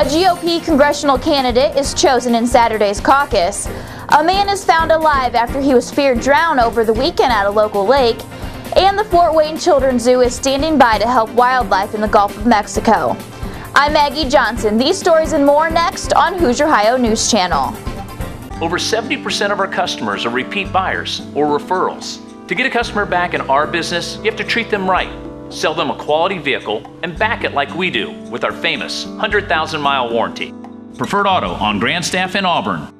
A GOP congressional candidate is chosen in Saturday's caucus. A man is found alive after he was feared drown over the weekend at a local lake. And the Fort Wayne Children's Zoo is standing by to help wildlife in the Gulf of Mexico. I'm Maggie Johnson. These stories and more next on Hoosier Ohio News Channel. Over 70% of our customers are repeat buyers or referrals. To get a customer back in our business, you have to treat them right, sell them a quality vehicle, and back it like we do with our famous 100,000 mile warranty. Preferred Auto on Grandstaff in Auburn.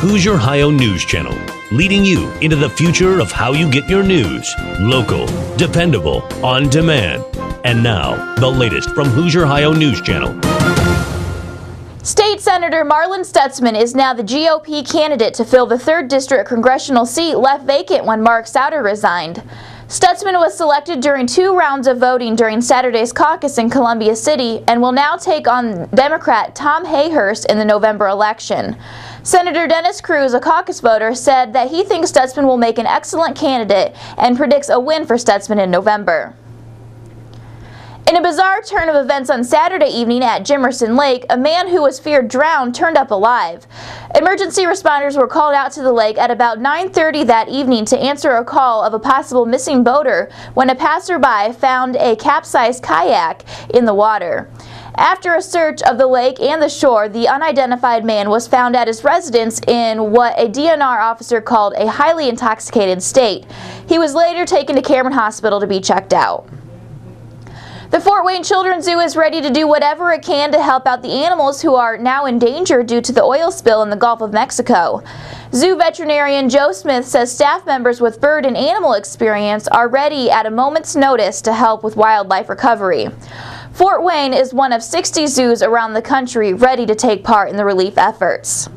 Hoosier Ohio News Channel, leading you into the future of how you get your news. Local, dependable, on demand. And now, the latest from Hoosier Ohio News Channel. State Senator Marlin Stutzman is now the GOP candidate to fill the 3rd District congressional seat left vacant when Mark Souder resigned. Stutzman was selected during two rounds of voting during Saturday's caucus in Columbia City and will now take on Democrat Tom Hayhurst in the November election. Senator Dennis Kruse, a caucus voter, said that he thinks Stutzman will make an excellent candidate and predicts a win for Stutzman in November. In a bizarre turn of events on Saturday evening at Jimmerson Lake, a man who was feared drowned turned up alive. Emergency responders were called out to the lake at about 9.30 that evening to answer a call of a possible missing boater when a passerby found a capsized kayak in the water. After a search of the lake and the shore, the unidentified man was found at his residence in what a DNR officer called a highly intoxicated state. He was later taken to Cameron Hospital to be checked out. The Fort Wayne Children's Zoo is ready to do whatever it can to help out the animals who are now in danger due to the oil spill in the Gulf of Mexico. Zoo veterinarian Joe Smith says staff members with bird and animal experience are ready at a moment's notice to help with wildlife recovery. Fort Wayne is one of 60 zoos around the country ready to take part in the relief efforts.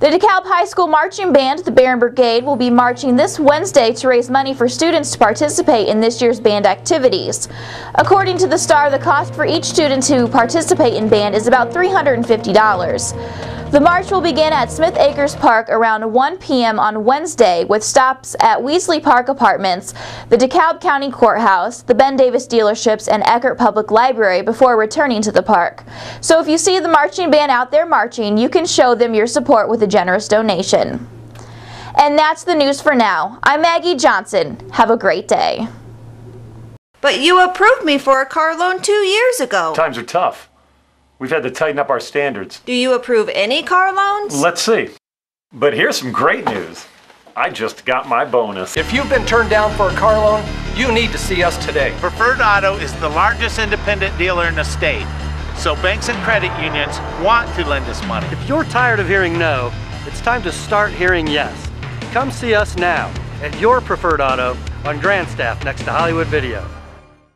The DeKalb High School Marching Band, the Baron Brigade, will be marching this Wednesday to raise money for students to participate in this year's band activities. According to the Star, the cost for each student to participate in band is about $350. The march will begin at Smith Acres Park around 1 p.m. on Wednesday with stops at Wesley Park Apartments, the DeKalb County Courthouse, the Ben Davis dealerships, and Eckhart Public Library before returning to the park. So if you see the marching band out there marching, you can show them your support with a generous donation. And that's the news for now. I'm Maggie Johnson. Have a great day. But you approved me for a car loan two years ago. Times are tough. We've had to tighten up our standards. Do you approve any car loans? Let's see. But here's some great news. I just got my bonus. If you've been turned down for a car loan, you need to see us today. Preferred Auto is the largest independent dealer in the state, so banks and credit unions want to lend us money. If you're tired of hearing no, it's time to start hearing yes. Come see us now at your Preferred Auto on Grandstaff next to Hollywood Video.